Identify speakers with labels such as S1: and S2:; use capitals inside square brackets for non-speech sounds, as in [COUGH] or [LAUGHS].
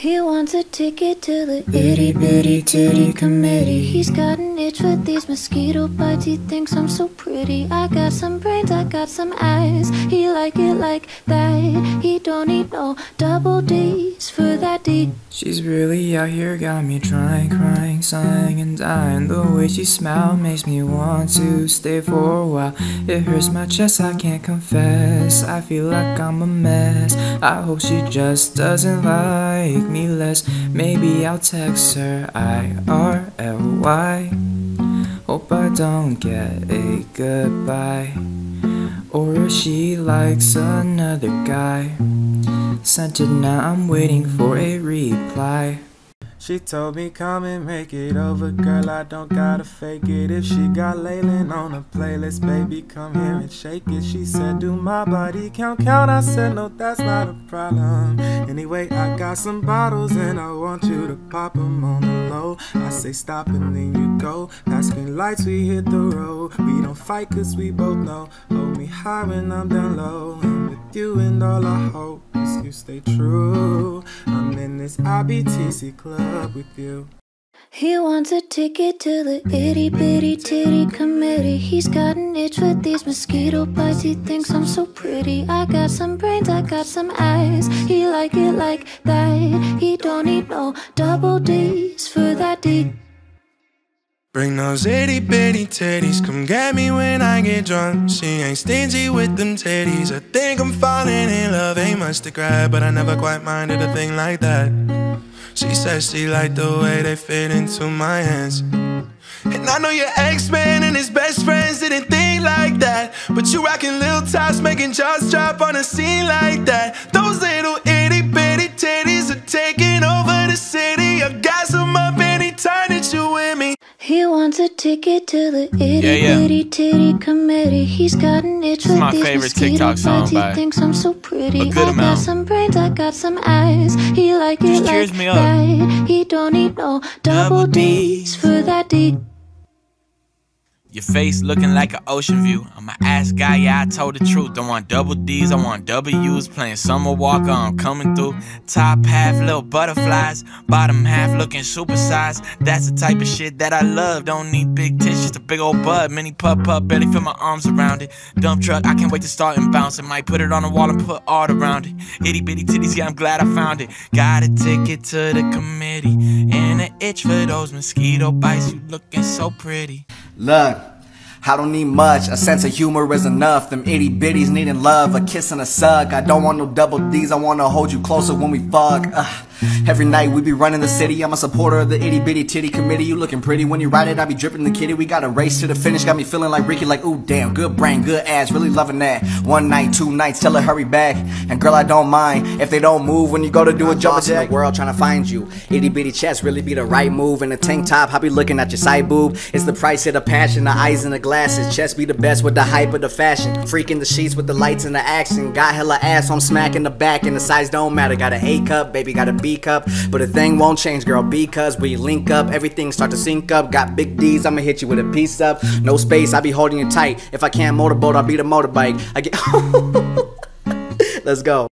S1: He wants a ticket to the itty bitty titty committee. He's got an itch for these mosquito bites. He thinks I'm so pretty. I got some brains, I got some eyes. He like it like that. He don't need no double D's for that D.
S2: She's really out here, got me trying, crying, sighing, and dying. The way she smiles makes me want to stay for a while. It hurts my chest, I can't confess. I feel like I'm a mess. I hope she just doesn't like me less. Maybe I'll text her I R L Y. Hope I don't get a goodbye. Or if she likes another guy. Sent it now, I'm waiting for a reply. She told me come and make it over, girl. I don't gotta fake it. If she got Laeland on a playlist, baby, come here and shake it. She said, Do my body count? Count. I said, No, that's not a problem. Anyway, I got some bottles and I want you to pop them on the low. I say stop and then you go. Past green lights, we hit the road. We don't fight cause we both know. Hold me high when I'm down low. I'm with you and all I hope you stay true. I'm in this IBTC club with you.
S1: He wants a ticket to the itty bitty titty committee. He's got an itch for these mosquito bites. He thinks I'm so pretty. I got some brains, I got some eyes. He like it like that. He don't need no double D's for that D.
S3: Bring those itty bitty titties, come get me when I get drunk. She ain't stingy with them titties. I think I'm falling in love, ain't much to grab, but I never quite minded a thing like that. She says she liked the way they fit into my hands. And I know your ex-man and his best friends didn't think like that But you rockin' little tops, making jaws drop on a scene like that
S1: He wants a ticket to the itty
S4: Yeah, yeah.
S1: bitty titty committee. He's got an itch for
S4: my
S1: these
S4: favorite TikTok song
S1: bites. He thinks I'm so pretty.
S4: a good
S1: I got
S4: amount.
S1: some brains, I got some eyes. He like
S4: Just
S1: it
S4: cheers
S1: like
S4: me up.
S1: that. He don't need no double
S4: Double
S1: D's
S4: Ds.
S1: for that D.
S4: Your face looking like an ocean view. I'm an ass guy, yeah, I told the truth. Don't want double D's, I want W's. Playing Summer Walker, I'm coming through. Top half, little butterflies. Bottom half looking supersized. That's the type of shit that I love. Don't need big tits, just a big old butt. Mini pup pup, barely feel my arms around it. Dump truck, I can't wait to start and bounce it. Might put it on the wall and put art around it. Itty bitty titties, yeah, I'm glad I found it. Got a ticket to the committee. And an itch for those mosquito bites. You looking so pretty.
S5: Look, I don't need much, a sense of humor is enough. Them itty bitties needing love, a kiss and a suck. I don't want no double D's, I wanna hold you closer when we fuck. Ugh. Every night we be running the city, I'm a supporter of the itty bitty titty committee. You looking pretty when you ride it, I be dripping the kitty. We got a race to the finish, got me feeling like Ricky, like, ooh, damn, good brain, good ass, really loving that. One night, two nights, tell her hurry back. And girl, I don't mind if they don't move when you go to do a jump in the world trying to find you. Itty bitty chest really be the right move. In a tank top, I be looking at your side boob. It's the price of the passion, the eyes and the glasses. Chest be the best with the hype of the fashion. Freaking the sheets with the lights and the action. Got hella ass, so I'm smacking the back, and the size don't matter. Got an A cup, baby, got a B But a thing won't change, girl, because we link up, everything start to sync up. Got big D's, I'ma hit you with a piece up. No space, I be holding you tight. If I can't motorboat, I'll be the motorbike. I get. [LAUGHS] Let's go.